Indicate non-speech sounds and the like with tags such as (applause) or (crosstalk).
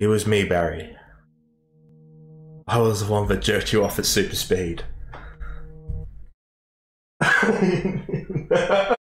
It was me, Barry. I was the one that jerked you off at super speed. (laughs)